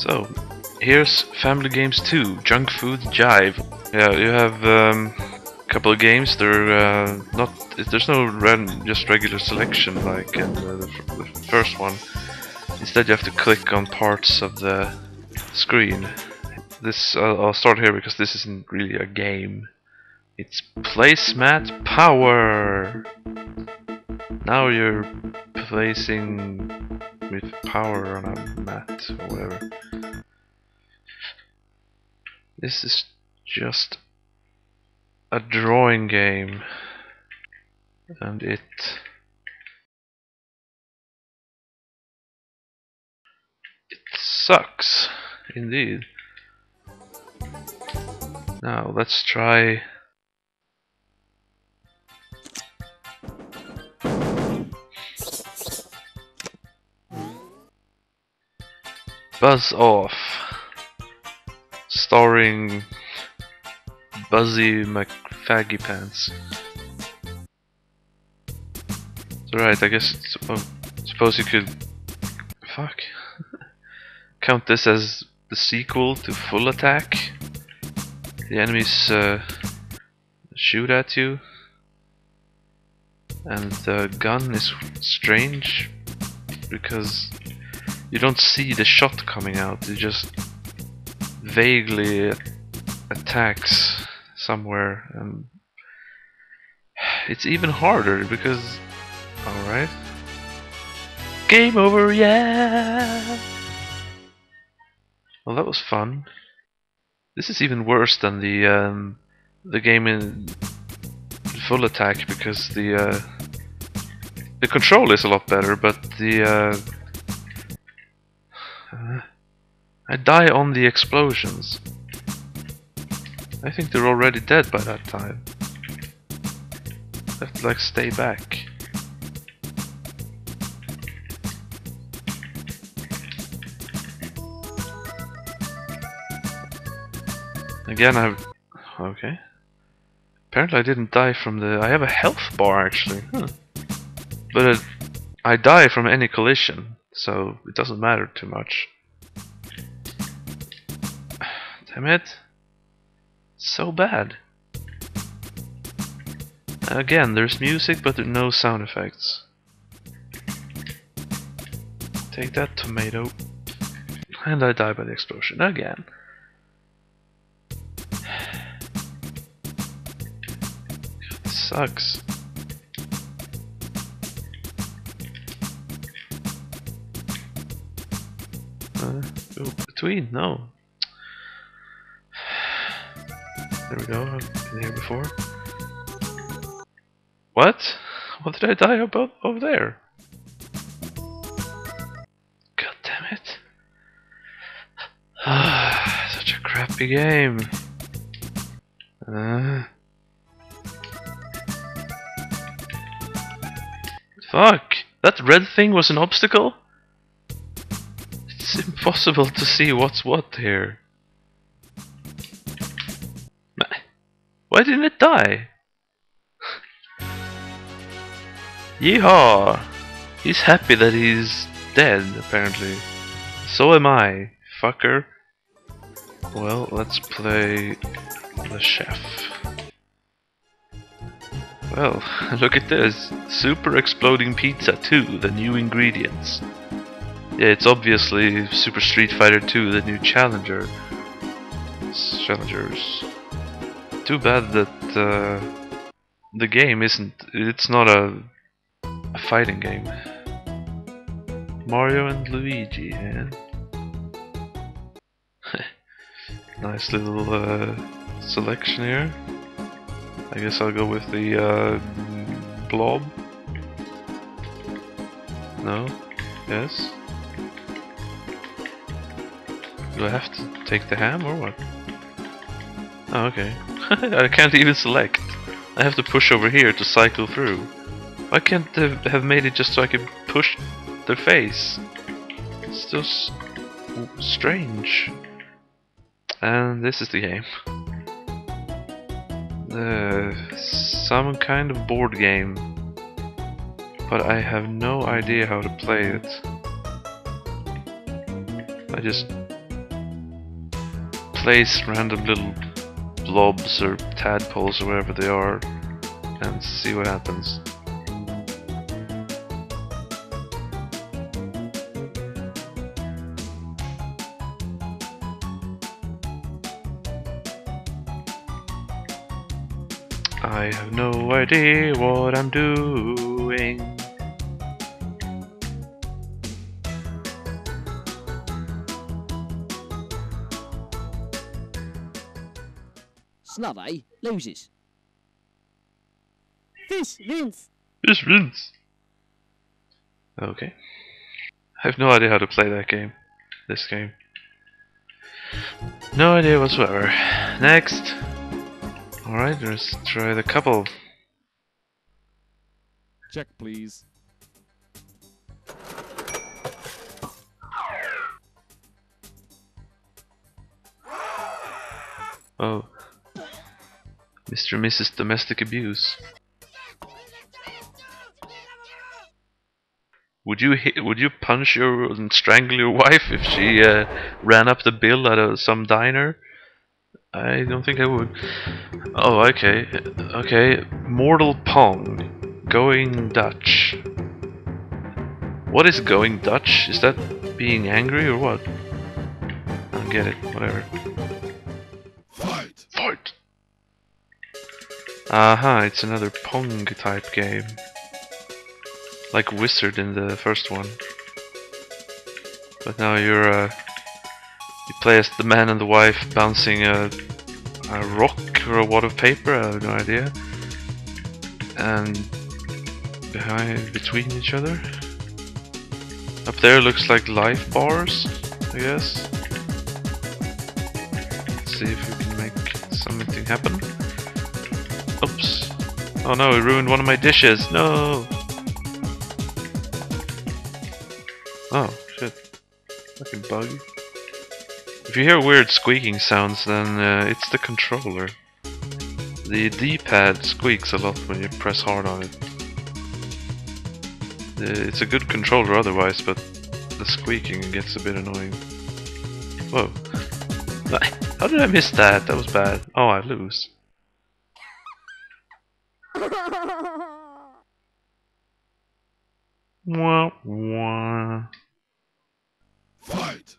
So, here's Family Games 2, Junk Food Jive. Yeah, you have um, a couple of games. They're uh, not. There's no random, just regular selection like in the, the first one. Instead, you have to click on parts of the screen. This uh, I'll start here because this isn't really a game. It's placemat power. Now you're placing with power on a mat or whatever. This is just a drawing game and it it sucks indeed. Now let's try Buzz Off starring Buzzy McFaggy Pants. Right, I guess suppo suppose you could fuck count this as the sequel to Full Attack. The enemies uh, shoot at you, and the gun is strange because you don't see the shot coming out. It just vaguely attacks somewhere, and it's even harder because. All right. Game over, yeah. Well, that was fun. This is even worse than the um, the game in full attack because the uh, the control is a lot better, but the uh, I die on the explosions. I think they're already dead by that time. I have to like stay back. Again, I've... Okay. Apparently I didn't die from the... I have a health bar, actually. Huh. But it, I die from any collision, so it doesn't matter too much. Damn it. So bad. Again, there's music, but there's no sound effects. Take that tomato. And I die by the explosion again. sucks. Uh, oh, between, no. There we go, I've been here before. What? What did I die about over there? God damn it. Such a crappy game. Uh. Fuck! That red thing was an obstacle? It's impossible to see what's what here. Why didn't it die? Yeehaw! He's happy that he's dead, apparently. So am I, fucker. Well, let's play the chef. Well, look at this. Super Exploding Pizza 2, the new ingredients. Yeah, it's obviously Super Street Fighter 2, the new challenger. Challengers. Too bad that uh, the game isn't. It's not a, a fighting game. Mario and Luigi, man. nice little uh, selection here. I guess I'll go with the uh, blob. No? Yes? Do I have to take the ham or what? Oh, okay. I can't even select. I have to push over here to cycle through. Why can't they have made it just so I can push their face? It's just strange. And this is the game. Uh, some kind of board game, but I have no idea how to play it. I just place random little blobs or tadpoles or wherever they are and see what happens. I have no idea what I'm doing. Snubby loses. Fish wins. This wins. Okay. I have no idea how to play that game. This game. No idea whatsoever. Next. Alright, let's try the couple. Check, please. Oh. Mr. and Mrs. Domestic Abuse. Would you hit, would you punch your and strangle your wife if she uh, ran up the bill at a, some diner? I don't think I would. Oh, okay, okay. Mortal Pong, going Dutch. What is going Dutch? Is that being angry or what? I don't get it. Whatever. Aha, it's another Pong type game. Like Wizard in the first one. But now you're uh, you play as the man and the wife bouncing a, a rock or a wad of paper, I have no idea. And behind between each other. Up there looks like life bars, I guess. Let's see if we can make something happen. Oops. Oh no, it ruined one of my dishes. No. Oh, shit. Fucking bug. If you hear weird squeaking sounds, then uh, it's the controller. The D-pad squeaks a lot when you press hard on it. Uh, It's a good controller otherwise, but the squeaking gets a bit annoying. Whoa. How did I miss that? That was bad. Oh, I lose. Wah, wah. Fight!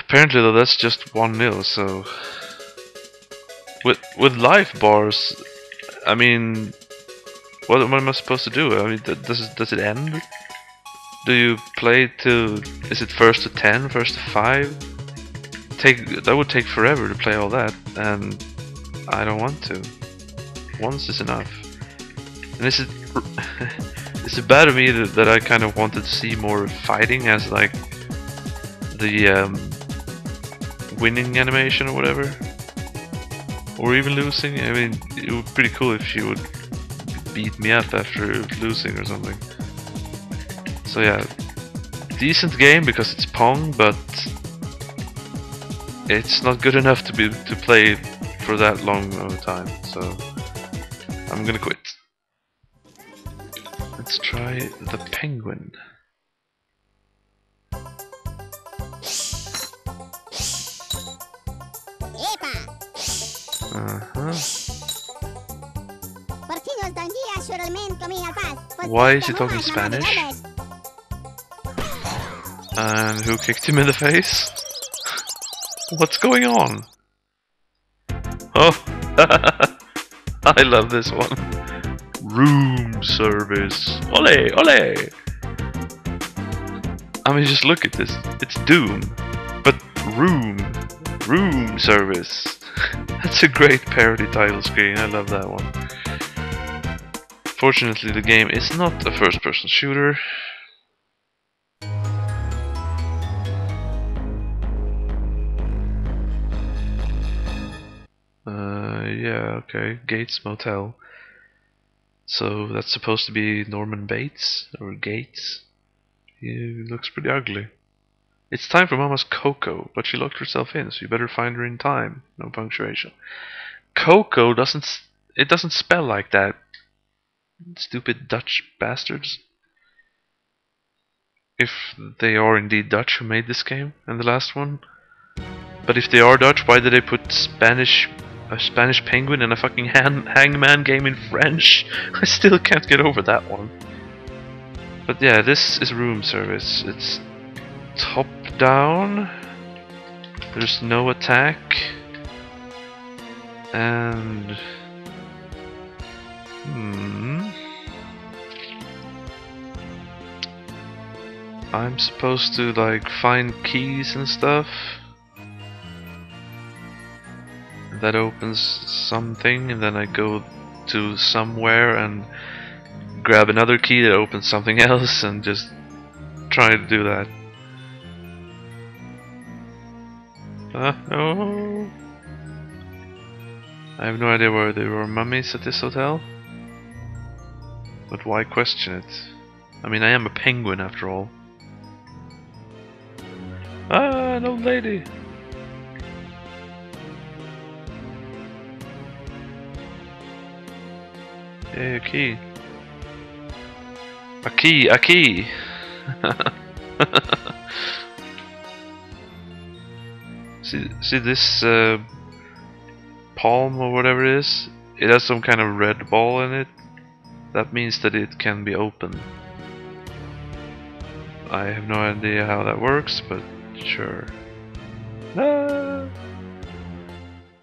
Apparently though that's just 1-0, so with with life bars I mean what, what am I supposed to do? I mean th- does it, does it end? Do you play to is it first to 10, first to 5? Take that would take forever to play all that and I don't want to. Once is enough. And is it is it bad of me that, that I kind of wanted to see more fighting as like the um, winning animation or whatever, or even losing. I mean, it would be pretty cool if she would beat me up after losing or something. So yeah, decent game because it's Pong, but it's not good enough to be to play for that long of a time. So I'm gonna quit. Let's try the penguin. Uh-huh. Porcinos don día surelmente comían al paz. Pues Why is he talking Spanish? And who kicked him in the face? What's going on? Oh, I love this one. Service. Ole, ole. I mean, just look at this. It's Doom, but room, room service. That's a great parody title screen. I love that one. Fortunately, the game is not a first-person shooter. Uh, yeah, okay. Gates Motel. So that's supposed to be Norman Bates or Gates. He looks pretty ugly. It's time for Mama's Coco, but she locked herself in, so you better find her in time. No punctuation. Coco doesn't. It doesn't spell like that. Stupid Dutch bastards. If they are indeed Dutch who made this game and the last one. But if they are Dutch, why did they put Spanish a Spanish penguin in a fucking hang, hangman game in French? I still can't get over that one. But yeah, this is room service. It's top down. There's no attack. And hmm. I'm supposed to like find keys and stuff. That opens something and then I go to somewhere and grab another key that opens something else and just try to do that. Uh, no. I have no idea where there were mummies at this hotel. But why question it? I mean, I am a penguin after all. Ah, an old lady! Hey, a key. A key, a key! see, see this uh, palm or whatever it is? It has some kind of red ball in it. That means that it can be open. I have no idea how that works, but sure. Ah!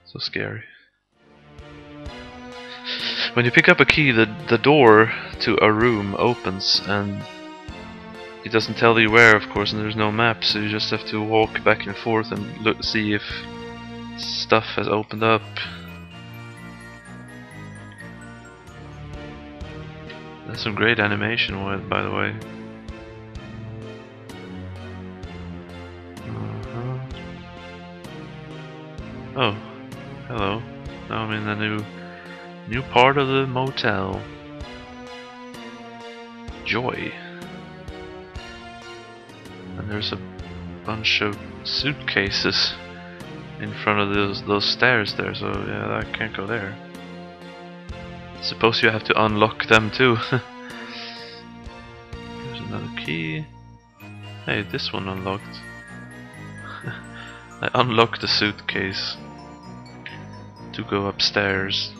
So scary. When you pick up a key, the, the door to a room opens and it doesn't tell you where, of course, and there's no map, so you just have to walk back and forth and look, see if stuff has opened up. That's some great animation, with, by the way. Uh-huh. Oh, hello. Now I'm in a new, new part of the motel. Joy. And there's a bunch of suitcases in front of those those stairs there, so yeah, I can't go there. Suppose you have to unlock them too. There's another key. Hey, this one unlocked. I unlocked the suitcase to go upstairs.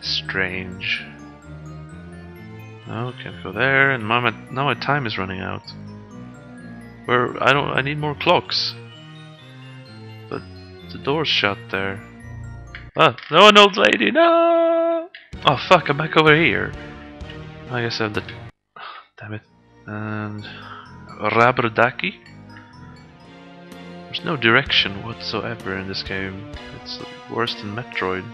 Strange. No, can't go there, and my, now my time is running out. Where I don't, I need more clocks. But the door's shut there. Ah, no, an old lady, no! Oh fuck, I'm back over here. I guess I have the. Damn it. And. Raberdaki? There's no direction whatsoever in this game. It's worse than Metroid.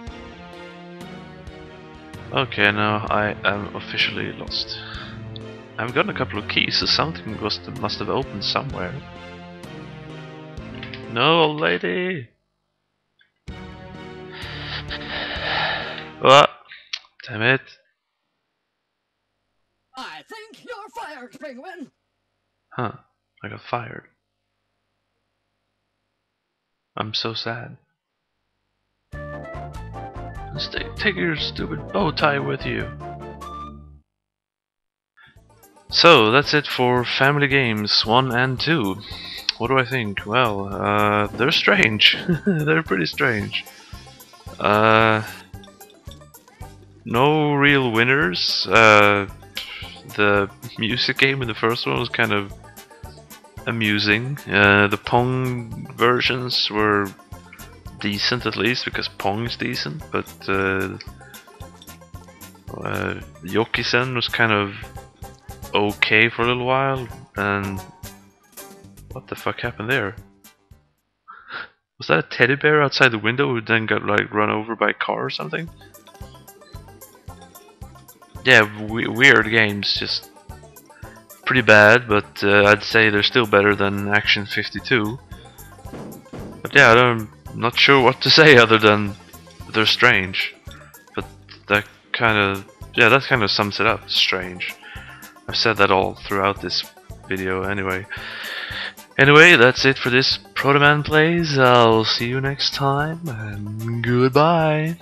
Okay, now I am officially lost. I've gotten a couple of keys, so something must must have opened somewhere. No, old lady! What? Damn it. I think you're fired, Penguin. Huh. I got fired. I'm so sad. Stay, take your stupid bow tie with you. So that's it for Family Games 1 and 2. What do I think? Well, uh, they're strange. they're pretty strange. Uh, no real winners. Uh, the music game in the first one was kind of amusing. Uh, the Pong versions were decent at least because Pong is decent, but uh, uh, Yokisen was kind of okay for a little while, and what the fuck happened there? Was that a teddy bear outside the window who then got like run over by a car or something? Yeah, we weird games, just pretty bad, but uh, I'd say they're still better than Action 52. But yeah, I don't, Not sure what to say other than they're strange. But that kind of, yeah, that kind of sums it up. Strange. I've said that all throughout this video anyway. Anyway, that's it for this Protoman Plays. I'll see you next time, and goodbye.